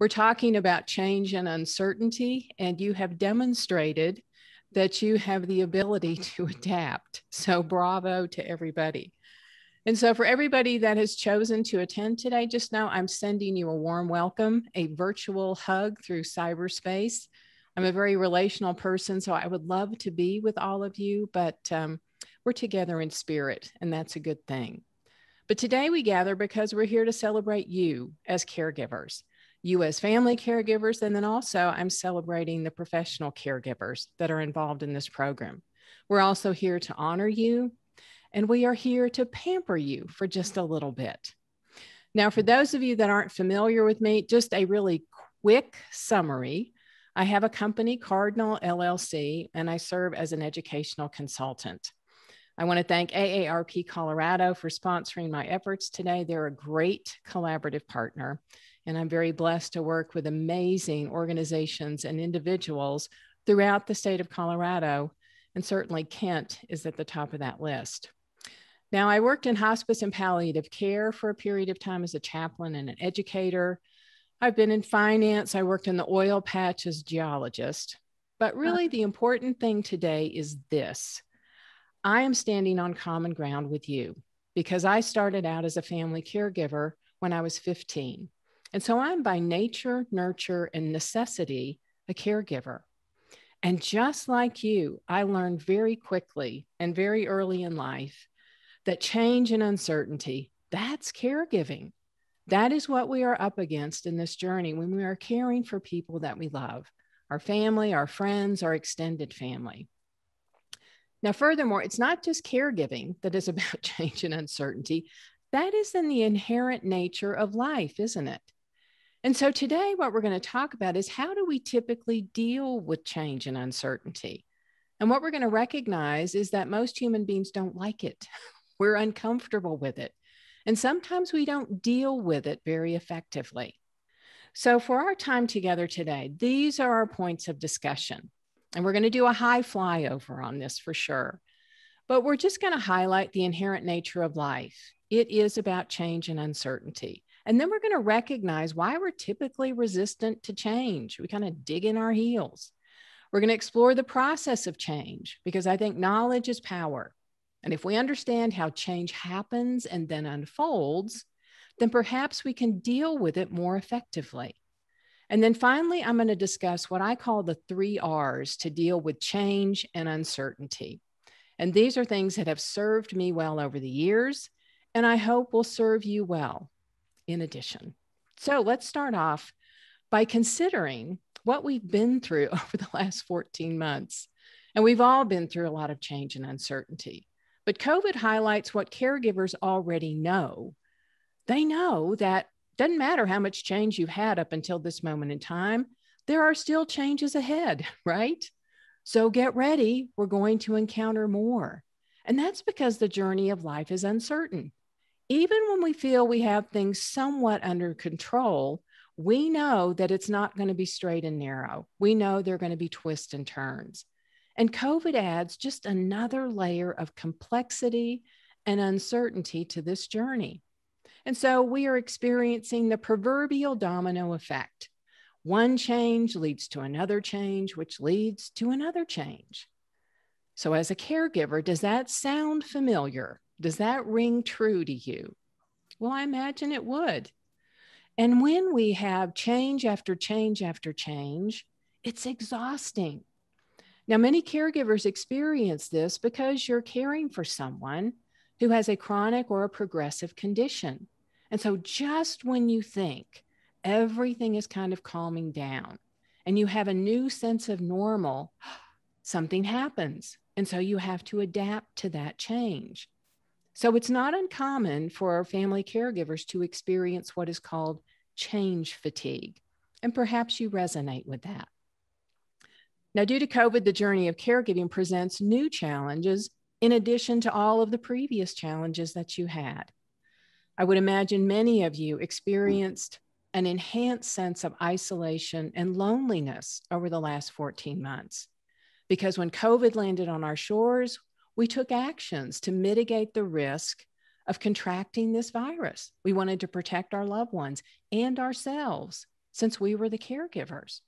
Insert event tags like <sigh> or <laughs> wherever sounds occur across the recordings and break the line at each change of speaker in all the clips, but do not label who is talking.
We're talking about change and uncertainty, and you have demonstrated that you have the ability <laughs> to adapt. So, bravo to everybody. And so, for everybody that has chosen to attend today, just know I'm sending you a warm welcome, a virtual hug through cyberspace. I'm a very relational person, so I would love to be with all of you, but um, we're together in spirit, and that's a good thing. But today we gather because we're here to celebrate you as caregivers. US family caregivers. And then also, I'm celebrating the professional caregivers that are involved in this program. We're also here to honor you, and we are here to pamper you for just a little bit. Now, for those of you that aren't familiar with me, just a really quick summary. I have a company, Cardinal LLC, and I serve as an educational consultant. I want to thank AARP Colorado for sponsoring my efforts today. They're a great collaborative partner. And I'm very blessed to work with amazing organizations and individuals throughout the state of Colorado. And certainly Kent is at the top of that list. Now, I worked in hospice and palliative care for a period of time as a chaplain and an educator. I've been in finance. I worked in the oil patch as geologist. But really, the important thing today is this I am standing on common ground with you because I started out as a family caregiver when I was 15. And so I'm by nature, nurture, and necessity a caregiver. And just like you, I learned very quickly and very early in life that change and uncertainty, that's caregiving. That is what we are up against in this journey when we are caring for people that we love, our family, our friends, our extended family. Now, furthermore, it's not just caregiving that is <laughs> about change and uncertainty. That is in the inherent nature of life, isn't it? And so today, what we're going to talk about is how do we typically deal with change and uncertainty? And what we're going to recognize is that most human beings don't like it. <laughs> We're uncomfortable with it. And sometimes we don't deal with it very effectively. So, for our time together today, these are our points of discussion. And we're going to do a high flyover on this for sure. But we're just going to highlight the inherent nature of life. It is about change and uncertainty. And then we're going to recognize why we're typically resistant to change. We kind of dig in our heels. We're going to explore the process of change because I think knowledge is power. And if we understand how change happens and then unfolds, then perhaps we can deal with it more effectively. And then finally, I'm going to discuss what I call the three R's to deal with change and uncertainty. And these are things that have served me well over the years, and I hope will serve you well in addition. So let's start off by considering what we've been through <laughs> over the last 14 months. And we've all been through a lot of change and uncertainty. But COVID highlights what caregivers already know. They know that doesn't matter how much change you've had up until this moment in time, there are still changes ahead, <laughs> right? So get ready. We're going to encounter more. And that's because the journey of life is uncertain even when we feel we have things somewhat under control, we know that it's not going to be straight and narrow. We know there are going to be twists and turns. And COVID adds just another layer of complexity and uncertainty to this journey. And so we are experiencing the proverbial domino effect. One change leads to another change, which leads to another change. So, as a caregiver, does that sound familiar? Does that ring true to you? Well, I imagine it would. And when we have change after change after change, it's exhausting. Now, many caregivers experience this because you're caring for someone who has a chronic or a progressive condition. And so, just when you think everything is kind of calming down and you have a new sense of normal, <gasps> something happens. And so, you have to adapt to that change. So it's not uncommon for our family caregivers to experience what is called change fatigue. And perhaps you resonate with that. Now, due to COVID, the journey of caregiving presents new challenges in addition to all of the previous challenges that you had. I would imagine many of you experienced an enhanced sense of isolation and loneliness over the last 14 months. Because when COVID landed on our shores, we took actions to mitigate the risk of contracting this virus. We wanted to protect our loved ones and ourselves. since we were the caregivers.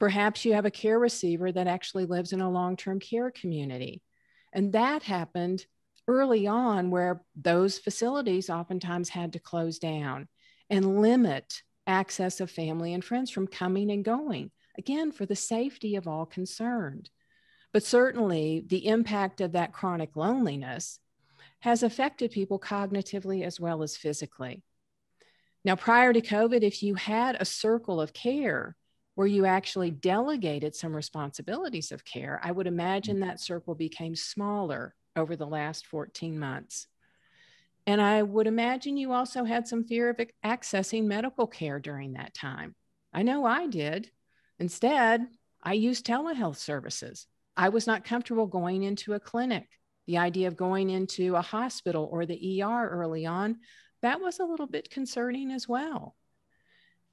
Perhaps you have a care receiver that actually lives in a long term care community. And that happened early on, where those facilities oftentimes had to close down and limit access of family and friends from coming and going, again, for the safety of all concerned. But certainly, the impact of that chronic loneliness has affected people cognitively as well as physically. Now, prior to COVID, if you had a circle of care where you actually delegated some responsibilities of care, I would imagine that circle became smaller over the last 14 months. And I would imagine you also had some fear of accessing medical care during that time. I know I did. Instead, I used telehealth services. I was not comfortable going into a clinic. The idea of going into a hospital or the ER early on, that was a little bit concerning as well.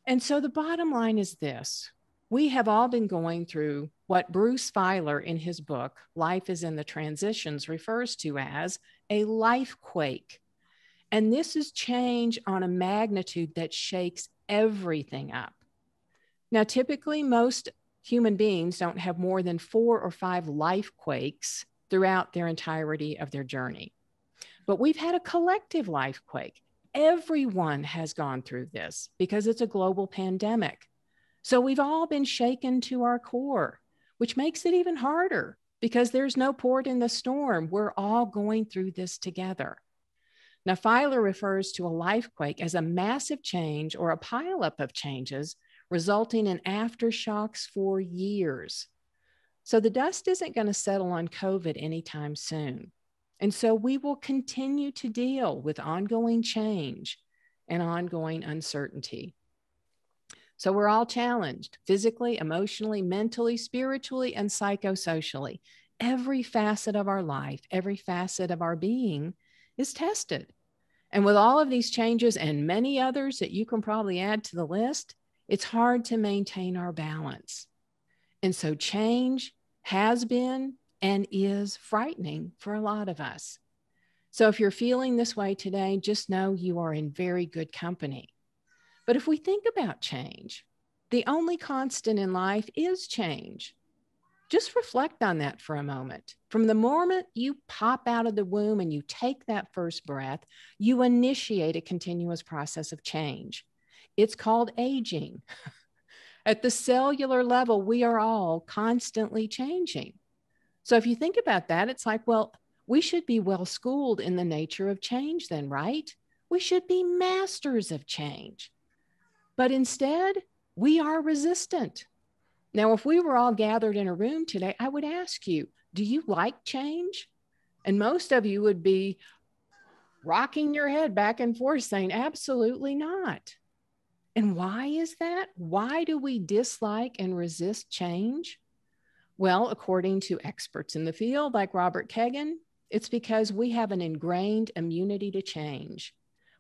And so the bottom line is this we have all been going through what Bruce Feiler in his book, Life is in the Transitions, refers to as a life quake. And this is change on a magnitude that shakes everything up. Now, typically, most human beings don't have more than four or five life quakes throughout their entirety of their journey. But we've had a collective life quake. Everyone has gone through this because it's a global pandemic. So we've all been shaken to our core, which makes it even harder because there's no port in the storm. We're all going through this together. Now, Feiler refers to a life quake as a massive change or a pileup of changes resulting in aftershocks for years. So the dust isn't going to settle on COVID anytime soon. And so we will continue to deal with ongoing change and ongoing uncertainty. So we're all challenged physically, emotionally, mentally, spiritually, and psychosocially. Every facet of our life, every facet of our being is tested. And with all of these changes and many others that you can probably add to the list, it's hard to maintain our balance. And so change has been and is frightening for a lot of us. So if you're feeling this way today, just know you are in very good company. But if we think about change, the only constant in life is change. Just reflect on that for a moment. From the moment you pop out of the womb and you take that first breath, you initiate a continuous process of change. It's called aging. <laughs> At the cellular level, we are all constantly changing. So if you think about that, it's like, well, we should be well schooled in the nature of change, then, right? We should be masters of change. But instead, we are resistant. Now, if we were all gathered in a room today, I would ask you, do you like change? And most of you would be rocking your head back and forth saying, absolutely not. And why is that? Why do we dislike and resist change? Well, according to experts in the field like Robert Kegan, it's because we have an ingrained immunity to change.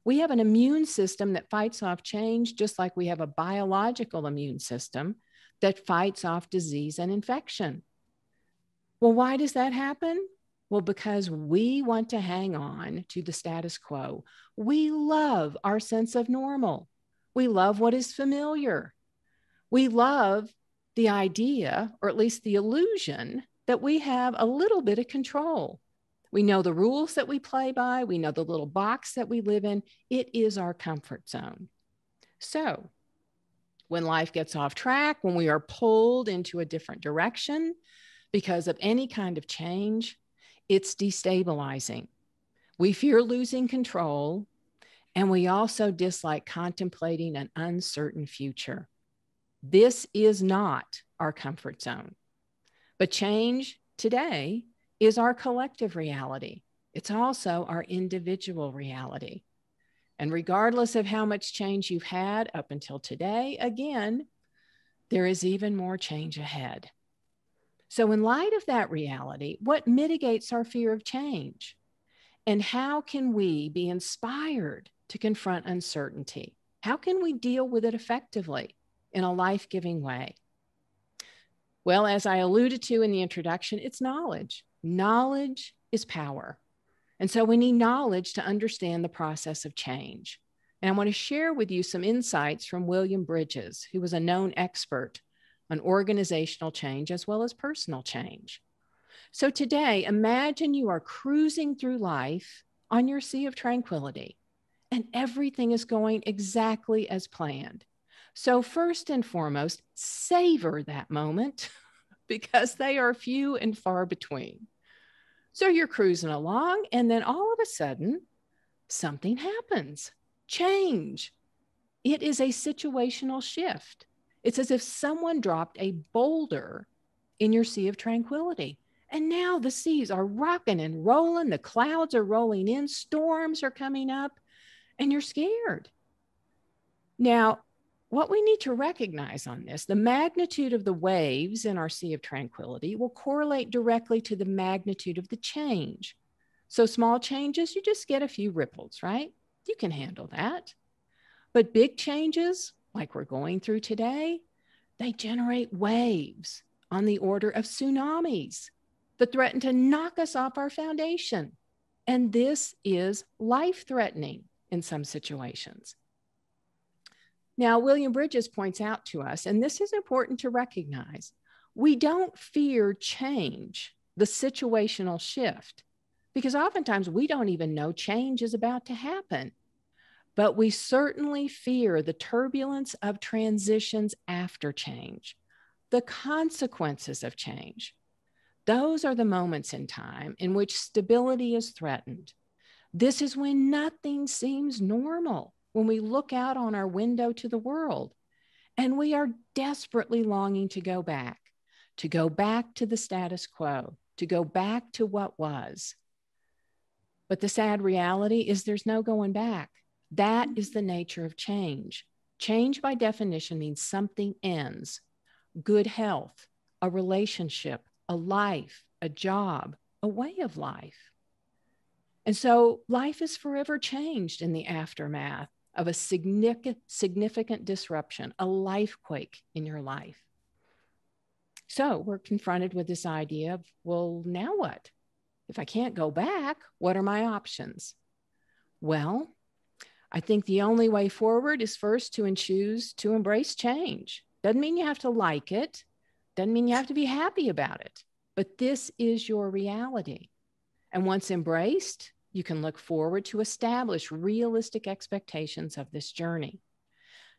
We have an immune system that fights off change, just like we have a biological immune system that fights off disease and infection. Well, why does that happen? Well, because we want to hang on to the status quo. We love our sense of normal. We love what is familiar. We love the idea, or at least the illusion, that we have a little bit of control. We know the rules that we play by, we know the little box that we live in. It is our comfort zone. So, when life gets off track, when we are pulled into a different direction because of any kind of change, it's destabilizing. We fear losing control, and we also dislike contemplating an uncertain future. This is not our comfort zone. But change today is our collective reality. It's also our individual reality. And regardless of how much change you've had up until today, again, there is even more change ahead. So, in light of that reality, what mitigates our fear of change? And how can we be inspired to confront uncertainty? How can we deal with it effectively in a life giving way? Well, as I alluded to in the introduction, it's knowledge. Knowledge is power. And so we need knowledge to understand the process of change. And I want to share with you some insights from William Bridges, who was a known expert on organizational change as well as personal change. So today, imagine you are cruising through life on your sea of tranquility and everything is going exactly as planned. So, first and foremost, savor that moment <laughs> because they are few and far between. So, you're cruising along, and then all of a sudden, something happens change. It is a situational shift. It's as if someone dropped a boulder in your sea of tranquility. And now the seas are rocking and rolling, the clouds are rolling in, storms are coming up, and you're scared. Now, what we need to recognize on this, the magnitude of the waves in our sea of tranquility will correlate directly to the magnitude of the change. So, small changes, you just get a few ripples, right? You can handle that. But big changes, like we're going through today, they generate waves on the order of tsunamis that threaten to knock us off our foundation. And this is life threatening in some situations. Now, William Bridges points out to us, and this is important to recognize we don't fear change, the situational shift, because oftentimes we don't even know change is about to happen. But we certainly fear the turbulence of transitions after change, the consequences of change. Those are the moments in time in which stability is threatened. This is when nothing seems normal, when we look out on our window to the world. And we are desperately longing to go back, to go back to the status quo, to go back to what was. But the sad reality is there's no going back. That is the nature of change. Change, by definition, means something ends good health, a relationship, a life, a job, a way of life. And so life is forever changed in the aftermath of a significant, significant disruption, a life quake in your life. So we're confronted with this idea of, well, now what? If I can't go back, what are my options? Well, I think the only way forward is first to choose to embrace change. Doesn't mean you have to like it, doesn't mean you have to be happy about it, but this is your reality. And once embraced, you can look forward to establish realistic expectations of this journey.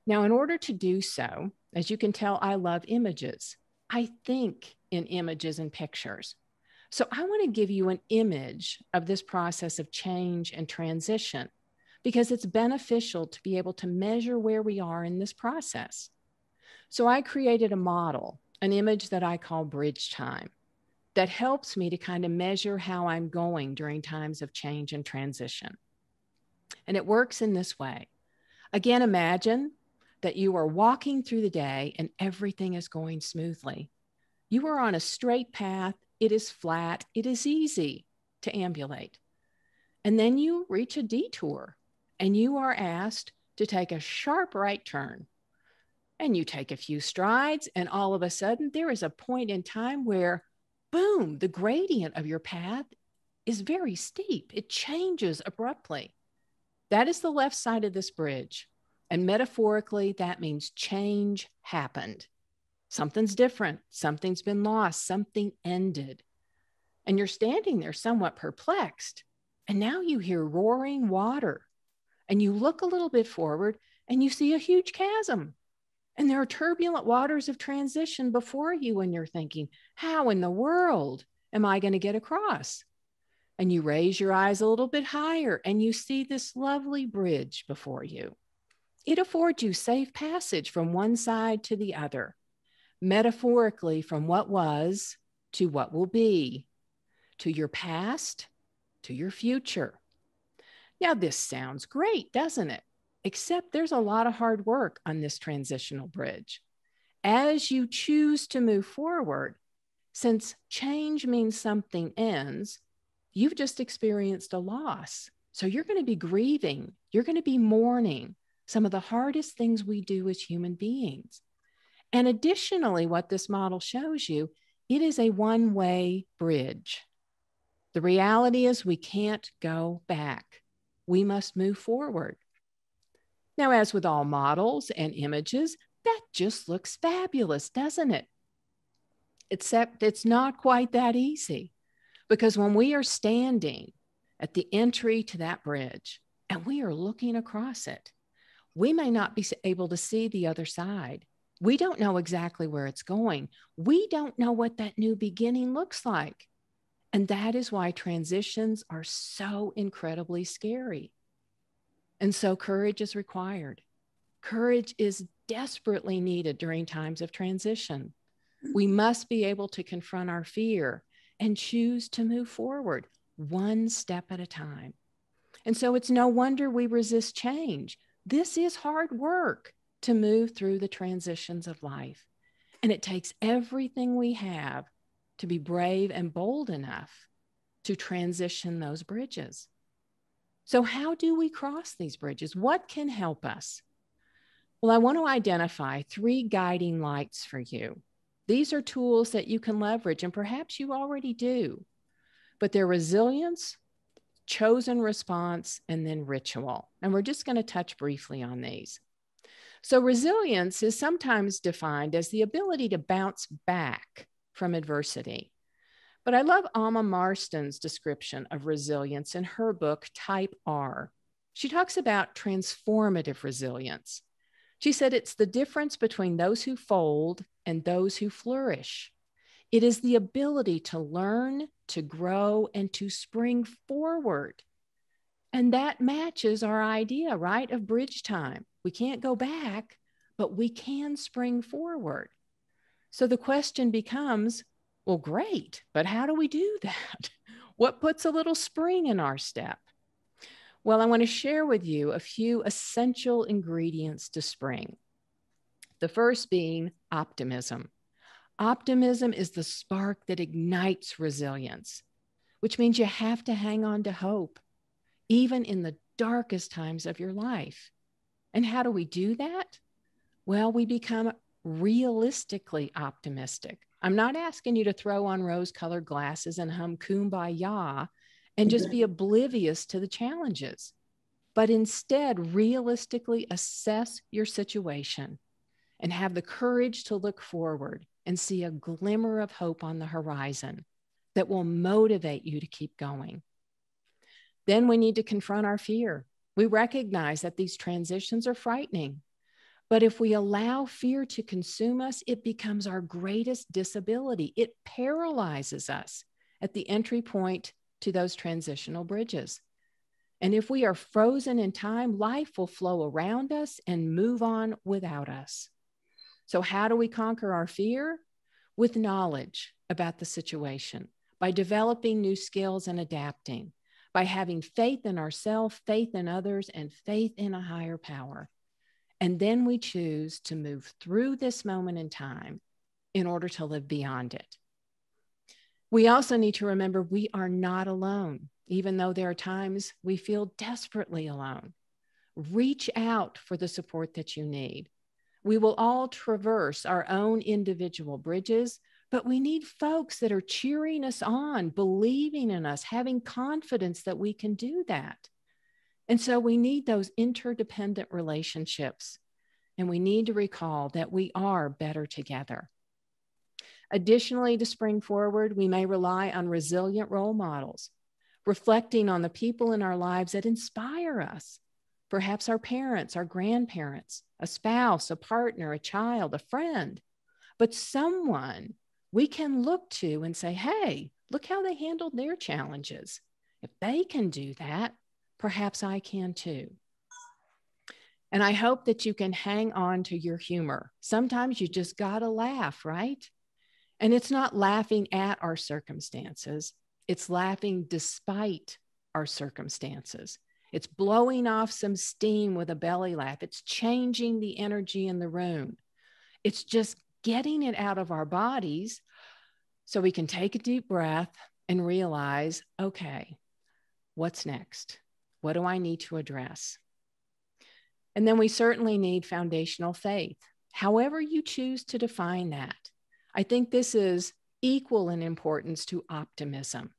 Now, in order to do so, as you can tell, I love images. I think in images and pictures. So I want to give you an image of this process of change and transition because it's beneficial to be able to measure where we are in this process. So I created a model, an image that I call bridge time, that helps me to kind of measure how I'm going during times of change and transition. And it works in this way. Again, imagine that you are walking through the day and everything is going smoothly. You are on a straight path, it is flat, it is easy to ambulate. And then you reach a detour and you are asked to take a sharp right turn. And you take a few strides, and all of a sudden, there is a point in time where, boom, the gradient of your path is very steep. It changes abruptly. That is the left side of this bridge. And metaphorically, that means change happened. Something's different. Something's been lost. Something ended. And you're standing there somewhat perplexed. And now you hear roaring water and you look a little bit forward and you see a huge chasm. And there are turbulent waters of transition before you, and you're thinking, how in the world am I going to get across? And you raise your eyes a little bit higher and you see this lovely bridge before you. It affords you safe passage from one side to the other, metaphorically, from what was to what will be, to your past to your future. Now, this sounds great, doesn't it? Except there's a lot of hard work on this transitional bridge. As you choose to move forward, since change means something ends, you've just experienced a loss. So you're going to be grieving, you're going to be mourning some of the hardest things we do as human beings. And additionally, what this model shows you, it is a one way bridge. The reality is we can't go back we must move forward. Now, as with all models and images, that just looks fabulous, doesn't it? Except it's not quite that easy because when we are standing at the entry to that bridge and we are looking across it, we may not be able to see the other side. We don't know exactly where it's going. We don't know what that new beginning looks like. And that is why transitions are so incredibly scary. And so courage is required. Courage is desperately needed during times of transition. We mm-hmm. must be able to confront our fear and choose to move forward one step at a time. And so it's no wonder we resist change. This is hard work to move through the transitions of life. And it takes everything we have to be brave and bold enough to transition those bridges. So, how do we cross these bridges? What can help us? Well, I want to identify three guiding lights for you. These are tools that you can leverage, and perhaps you already do, but they're resilience, chosen response, and then ritual. And we're just going to touch briefly on these. So, resilience is sometimes defined as the ability to bounce back from adversity. But I love Ama Marston's description of resilience in her book, Type R. She talks about transformative resilience. She said it's the difference between those who fold and those who flourish. It is the ability to learn, to grow, and to spring forward. And that matches our idea, right, of bridge time. We can't go back, but we can spring forward. So the question becomes well, great, but how do we do <laughs> that? What puts a little spring in our step? Well, I want to share with you a few essential ingredients to spring. The first being optimism. Optimism is the spark that ignites resilience, which means you have to hang on to hope, even in the darkest times of your life. And how do we do that? Well, we become realistically optimistic. I'm not asking you to throw on rose colored glasses and hum kumbaya and just mm-hmm. be oblivious to the challenges, but instead realistically assess your situation and have the courage to look forward and see a glimmer of hope on the horizon that will motivate you to keep going. Then we need to confront our fear. We recognize that these transitions are frightening but if we allow fear to consume us, it becomes our greatest disability. It paralyzes us at the entry point to those transitional bridges. And if we are frozen in time, life will flow around us and move on without us. So, how do we conquer our fear? With knowledge about the situation, by developing new skills and adapting, by having faith in ourselves, faith in others, and faith in a higher power. And then we choose to move through this moment in time in order to live beyond it. We also need to remember we are not alone, even though there are times we feel desperately alone. Reach out for the support that you need. We will all traverse our own individual bridges, but we need folks that are cheering us on, believing in us, having confidence that we can do that. And so we need those interdependent relationships. And we need to recall that we are better together. Additionally, to spring forward, we may rely on resilient role models, reflecting on the people in our lives that inspire us. Perhaps our parents, our grandparents, a spouse, a partner, a child, a friend, but someone we can look to and say, hey, look how they handled their challenges. If they can do that, perhaps I can too. And I hope that you can hang on to your humor. Sometimes you just got to laugh, right? And it's not laughing at our circumstances, it's laughing despite our circumstances. It's blowing off some steam with a belly laugh. It's changing the energy in the room. It's just getting it out of our bodies so we can take a deep breath and realize okay, what's next? What do I need to address? And then we certainly need foundational faith, however you choose to define that. I think this is equal in importance to optimism.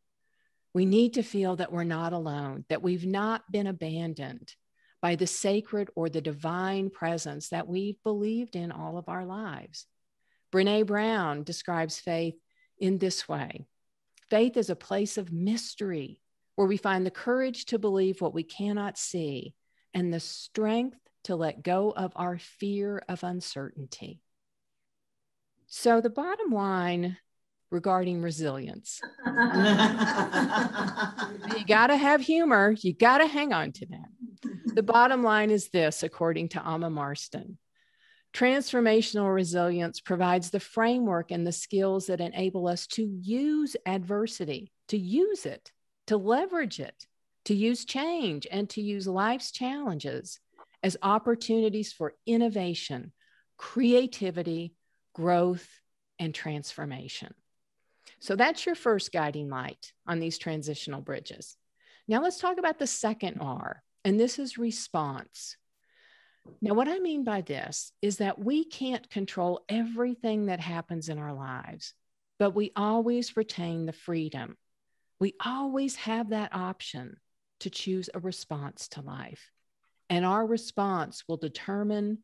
We need to feel that we're not alone, that we've not been abandoned, by the sacred or the divine presence that we've believed in all of our lives. Brene Brown describes faith in this way faith is a place of mystery where we find the courage to believe what we cannot see and the strength to let go of our fear of uncertainty. So, the bottom line regarding resilience <laughs> you got to have humor, you got to hang on to that. The bottom line is this, according to Ama Marston Transformational resilience provides the framework and the skills that enable us to use adversity, to use it, to leverage it, to use change, and to use life's challenges as opportunities for innovation, creativity, growth, and transformation. So that's your first guiding light on these transitional bridges. Now let's talk about the second R, and this is response. Now, what I mean by this is that we can't control everything that happens in our lives, but we always retain the freedom. We always have that option to choose a response to life. And our response will determine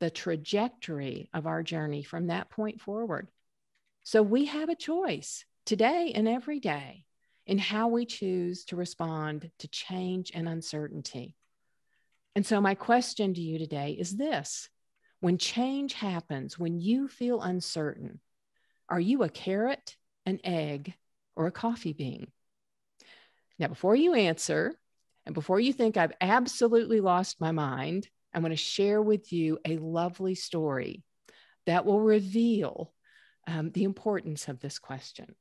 the trajectory of our journey from that point forward. So we have a choice today and every day in how we choose to respond to change and uncertainty. And so, my question to you today is this When change happens, when you feel uncertain, are you a carrot, an egg, or a coffee bean? Now, before you answer, and before you think I've absolutely lost my mind, I'm going to share with you a lovely story that will reveal um, the importance of this question.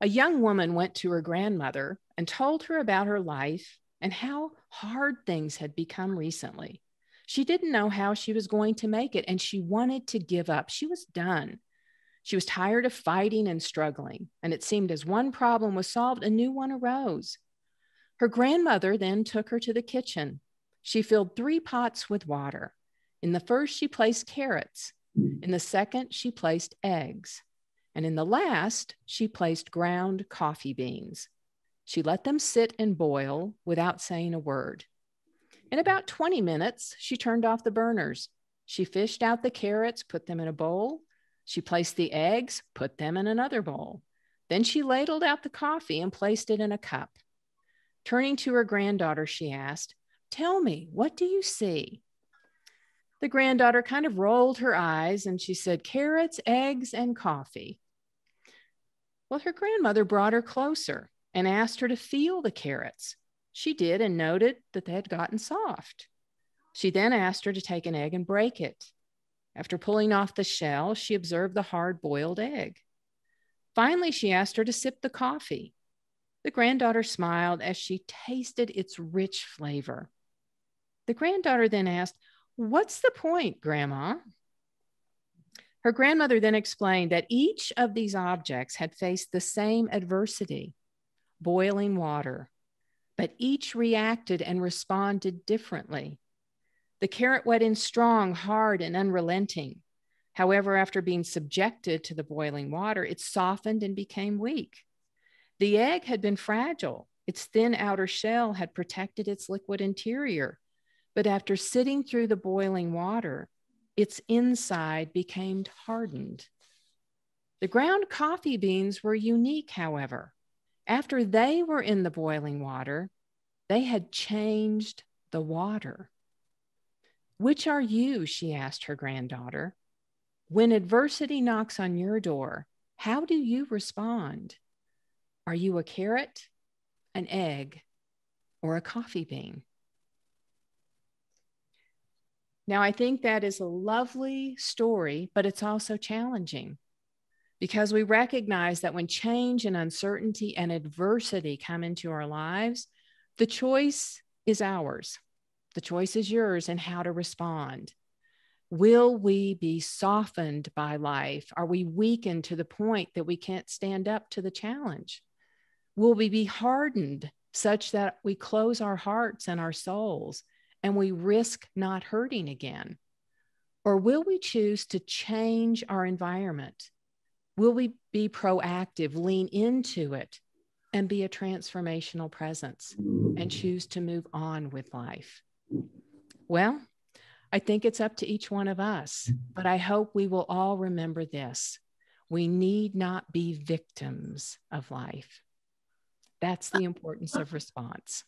A young woman went to her grandmother and told her about her life and how hard things had become recently. She didn't know how she was going to make it and she wanted to give up. She was done. She was tired of fighting and struggling, and it seemed as one problem was solved, a new one arose. Her grandmother then took her to the kitchen. She filled three pots with water. In the first, she placed carrots. In the second, she placed eggs. And in the last, she placed ground coffee beans. She let them sit and boil without saying a word. In about 20 minutes, she turned off the burners. She fished out the carrots, put them in a bowl. She placed the eggs, put them in another bowl. Then she ladled out the coffee and placed it in a cup. Turning to her granddaughter, she asked, Tell me, what do you see? The granddaughter kind of rolled her eyes and she said, Carrots, eggs, and coffee. Well, her grandmother brought her closer and asked her to feel the carrots. She did and noted that they had gotten soft. She then asked her to take an egg and break it. After pulling off the shell, she observed the hard boiled egg. Finally, she asked her to sip the coffee. The granddaughter smiled as she tasted its rich flavor. The granddaughter then asked, What's the point, Grandma? Her grandmother then explained that each of these objects had faced the same adversity boiling water, but each reacted and responded differently. The carrot went in strong, hard, and unrelenting. However, after being subjected to the boiling water, it softened and became weak. The egg had been fragile. Its thin outer shell had protected its liquid interior. But after sitting through the boiling water, its inside became hardened. The ground coffee beans were unique, however. After they were in the boiling water, they had changed the water. Which are you? She asked her granddaughter. When adversity knocks on your door, how do you respond? Are you a carrot, an egg, or a coffee bean? Now, I think that is a lovely story, but it's also challenging because we recognize that when change and uncertainty and adversity come into our lives, the choice is ours. The choice is yours and how to respond. Will we be softened by life? Are we weakened to the point that we can't stand up to the challenge? Will we be hardened such that we close our hearts and our souls and we risk not hurting again? Or will we choose to change our environment? Will we be proactive, lean into it? and be a transformational presence and choose to move on with life? Well, I think it's up to each one of us, but I hope we will all remember this. We need not be victims of life. That's the importance of response.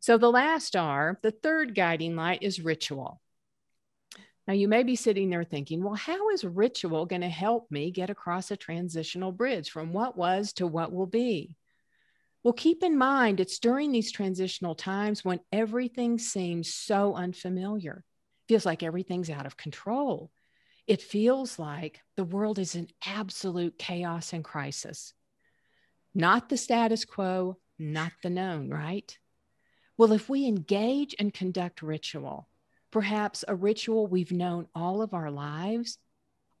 So, the last R, the third guiding light, is ritual. Now, you may be sitting there thinking, well, how is ritual going to help me get across a transitional bridge from what was to what will be? Well, keep in mind, it's during these transitional times when everything seems so unfamiliar. Feels like everything's out of control. It feels like the world is in absolute chaos and crisis. Not the status quo, not the known, right? Well, if we engage and conduct ritual, perhaps a ritual we've known all of our lives,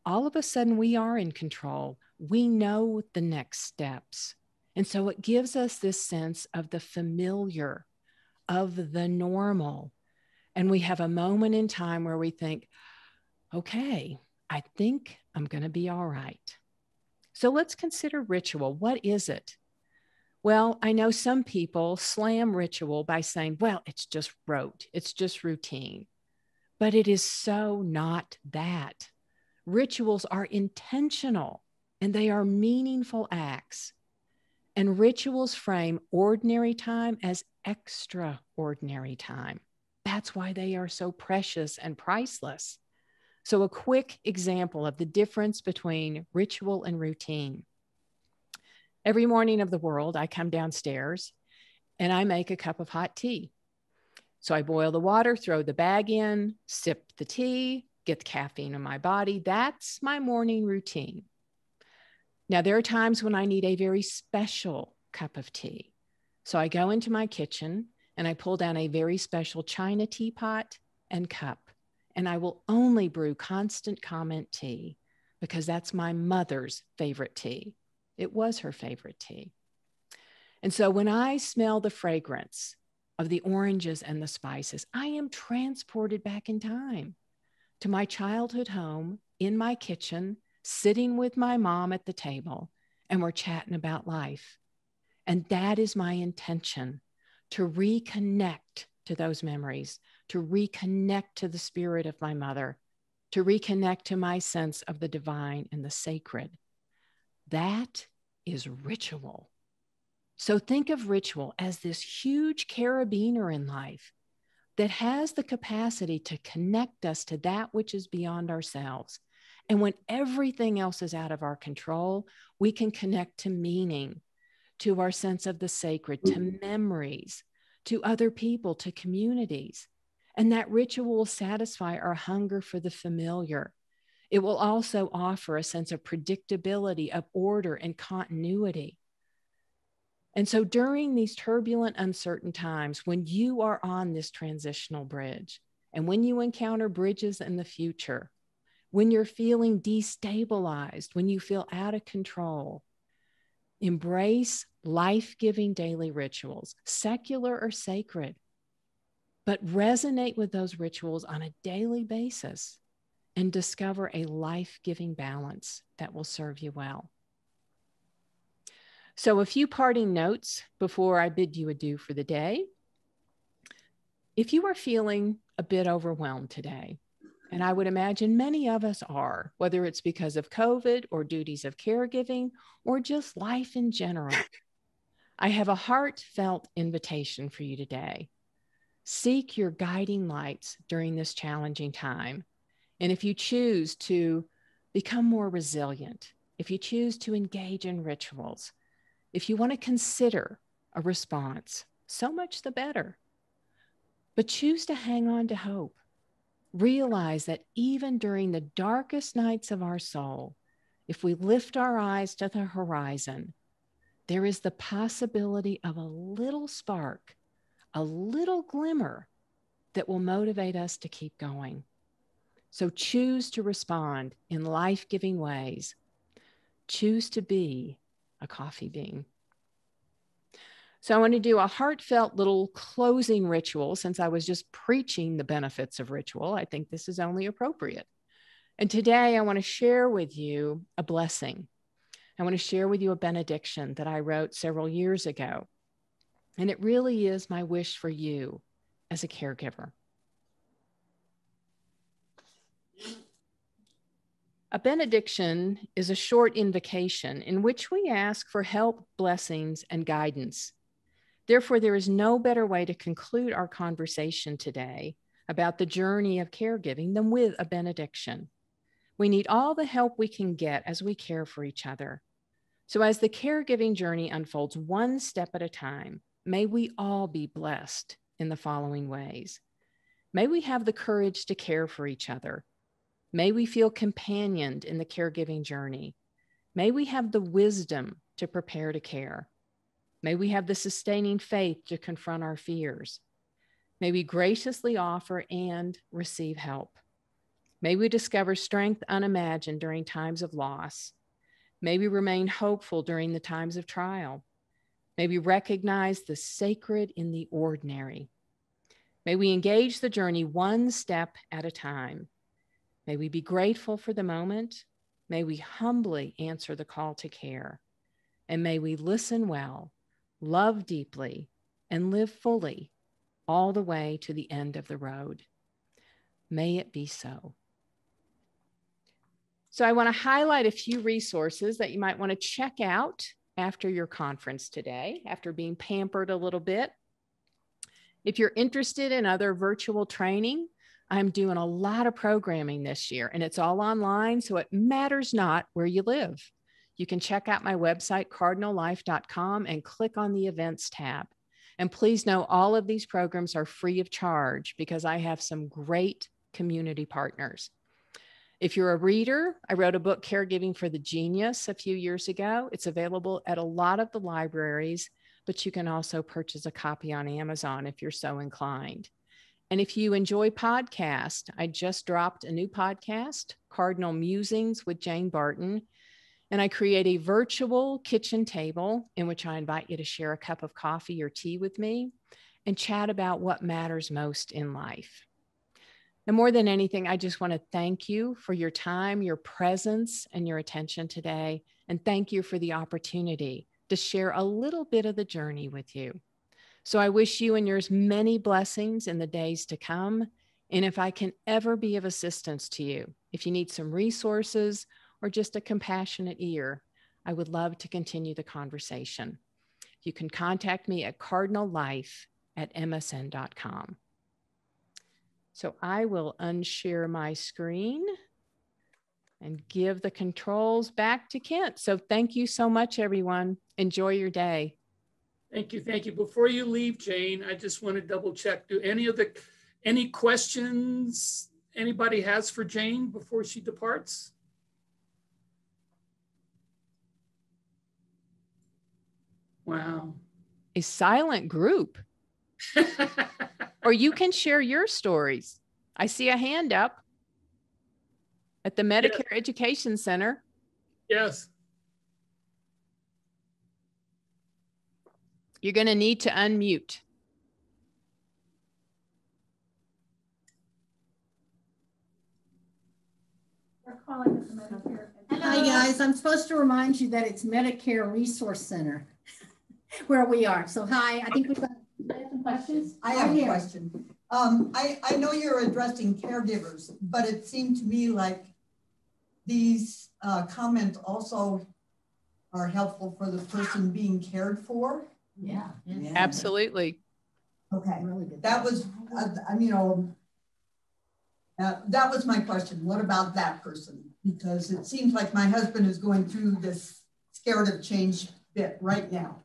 all of a sudden we are in control. We know the next steps. And so it gives us this sense of the familiar, of the normal. And we have a moment in time where we think, okay, I think I'm going to be all right. So let's consider ritual. What is it? Well, I know some people slam ritual by saying, well, it's just rote, it's just routine. But it is so not that. Rituals are intentional and they are meaningful acts. And rituals frame ordinary time as extraordinary time. That's why they are so precious and priceless. So, a quick example of the difference between ritual and routine. Every morning of the world, I come downstairs and I make a cup of hot tea. So, I boil the water, throw the bag in, sip the tea, get the caffeine in my body. That's my morning routine. Now, there are times when I need a very special cup of tea. So I go into my kitchen and I pull down a very special china teapot and cup. And I will only brew constant comment tea because that's my mother's favorite tea. It was her favorite tea. And so when I smell the fragrance of the oranges and the spices, I am transported back in time to my childhood home in my kitchen sitting with my mom at the table and we're chatting about life. And that is my intention to reconnect to those memories, to reconnect to the spirit of my mother, to reconnect to my sense of the divine and the sacred. That is ritual. So think of ritual as this huge carabiner in life that has the capacity to connect us to that which is beyond ourselves and when everything else is out of our control, we can connect to meaning, to our sense of the sacred, to mm. memories, to other people, to communities. And that ritual will satisfy our hunger for the familiar. It will also offer a sense of predictability, of order, and continuity. And so during these turbulent, uncertain times, when you are on this transitional bridge, and when you encounter bridges in the future, when you're feeling destabilized, when you feel out of control. Embrace life giving daily rituals, secular or sacred, but resonate with those rituals on a daily basis and discover a life giving balance that will serve you well. So, a few parting notes before I bid you adieu for the day. If you are feeling a bit overwhelmed today, and I would imagine many of us are, whether it's because of COVID or duties of caregiving or just life in general. <laughs> I have a heartfelt invitation for you today. Seek your guiding lights during this challenging time. And if you choose to become more resilient, if you choose to engage in rituals, if you want to consider a response, so much the better. But choose to hang on to hope realize that even during the darkest nights of our soul, if we lift our eyes to the horizon, there is the possibility of a little spark, a little glimmer that will motivate us to keep going. So choose to respond in life giving ways. Choose to be a coffee bean. So I want to do a heartfelt little closing ritual since I was just preaching the benefits of ritual. I think this is only appropriate. And today I want to share with you a blessing. I want to share with you a benediction that I wrote several years ago. And it really is my wish for you as a caregiver. A benediction is a short invocation in which we ask for help, blessings, and guidance. Therefore, there is no better way to conclude our conversation today about the journey of caregiving than with a benediction. We need all the help we can get as we care for each other. So, as the caregiving journey unfolds one step at a time, may we all be blessed in the following ways. May we have the courage to care for each other. May we feel companioned in the caregiving journey. May we have the wisdom to prepare to care. May we have the sustaining faith to confront our fears. May we graciously offer and receive help. May we discover strength unimagined during times of loss. May we remain hopeful during the times of trial. May we recognize the sacred in the ordinary. May we engage the journey one step at a time. May we be grateful for the moment. May we humbly answer the call to care. And may we listen well, love deeply, and live fully all the way to the end of the road. May it be so. So, I want to highlight a few resources that you might want to check out after your conference today, after being pampered a little bit. If you're interested in other virtual training, I'm doing a lot of programming this year and it's all online, so it matters not where you live. You can check out my website, cardinallife.com, and click on the events tab. And please know all of these programs are free of charge because I have some great community partners. If you're a reader, I wrote a book, Caregiving for the Genius, a few years ago. It's available at a lot of the libraries, but you can also purchase a copy on Amazon if you're so inclined. And if you enjoy podcast, I just dropped a new podcast, Cardinal Musings with Jane Barton. And I create a virtual kitchen table in which I invite you to share a cup of coffee or tea with me and chat about what matters most in life. And more than anything, I just want to thank you for your time, your presence, and your attention today. And thank you for the opportunity to share a little bit of the journey with you. So I wish you and yours many blessings in the days to come. And if I can ever be of assistance to you, if you need some resources or just a compassionate ear, I would love to continue the conversation. You can contact me at cardinallife at msn.com. So I will unshare my screen and give the controls back to Kent. So thank you so much, everyone. Enjoy your day.
Thank you, thank you. Before you leave, Jane, I just want to double check. Do any of the any questions anybody has for Jane before she departs? Wow.
A silent group. <laughs> or you can share your stories. I see a hand up at the Medicare yes. Education Center.
Yes.
You're going to need to unmute.
Hi, guys. I'm supposed to remind you that it's Medicare Resource Center where we are. So hi, I think we've got some questions.
I have a question. Um, I, I know you're addressing caregivers, but it seemed to me like these uh, comments also are helpful for the person being cared for.
Yeah.
yeah. Absolutely.
Okay. Really good. That was, uh, you know, uh, that was my question. What about that person? Because it seems like my husband is going through this scared of change bit right now.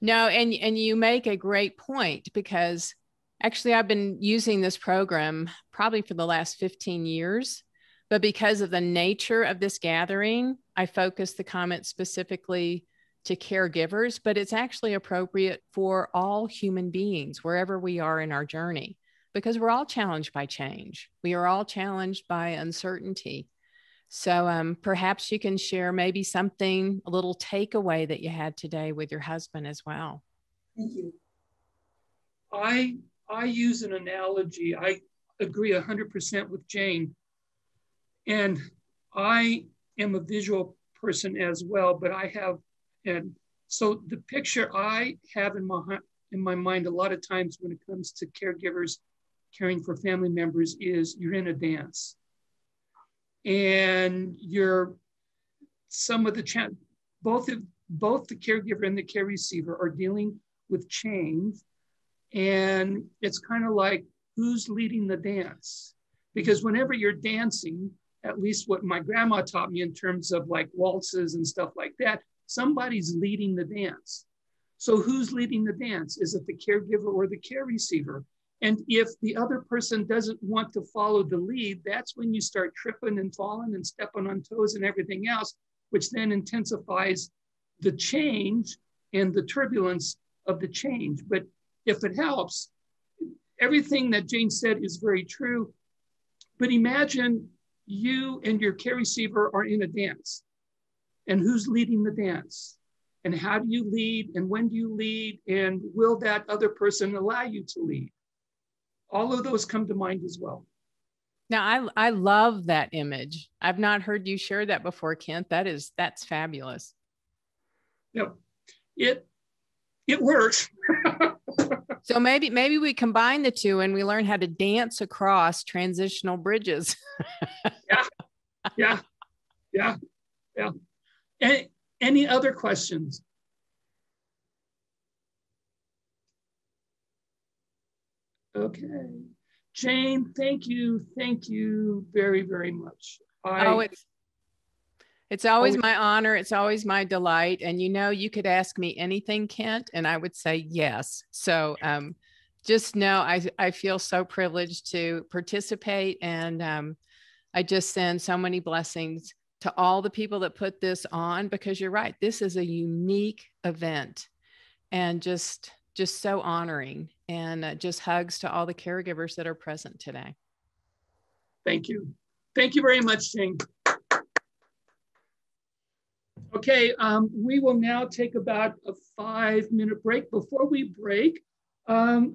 No, and and you make a great point because actually I've been using this program probably for the last 15 years, but because of the nature of this gathering, I focus the comments specifically to caregivers, but it's actually appropriate for all human beings wherever we are in our journey because we're all challenged by change. We are all challenged by uncertainty. So um, perhaps you can share maybe something, a little takeaway that you had today with your husband as well.
Thank you.
I I use an analogy. I agree 100% with Jane. And I am a visual person as well, but I have, and so the picture I have in my in my mind a lot of times when it comes to caregivers caring for family members is you're in a dance, and you're some of the chat both of both the caregiver and the care receiver are dealing with change, and it's kind of like who's leading the dance because whenever you're dancing at least what my grandma taught me in terms of like waltzes and stuff like that, somebody's leading the dance. So who's leading the dance? Is it the caregiver or the care receiver? And if the other person doesn't want to follow the lead, that's when you start tripping and falling and stepping on toes and everything else, which then intensifies the change and the turbulence of the change. But if it helps, everything that Jane said is very true. But imagine you and your care receiver are in a dance. And who's leading the dance? And how do you lead? And when do you lead? And will that other person allow you to lead? All of those come to mind as well.
Now I I love that image. I've not heard you share that before, Kent. That is that's fabulous.
Yep. It it works. <laughs>
so maybe maybe we combine the two and we learn how to dance across transitional bridges. <laughs>
yeah, yeah, yeah, yeah. Any, any other questions? Okay. Jane, thank you. Thank you very, very much.
I, oh, it's it's always oh, my honor. It's always my delight. And you know, you could ask me anything, Kent, and I would say yes. So um, just know I, I feel so privileged to participate. And um, I just send so many blessings to all the people that put this on because you're right. This is a unique event and just just so honoring and uh, just hugs to all the caregivers that are present today.
Thank you. Thank you very much, Jane. Okay, um, we will now take about a five minute break. Before we break, um,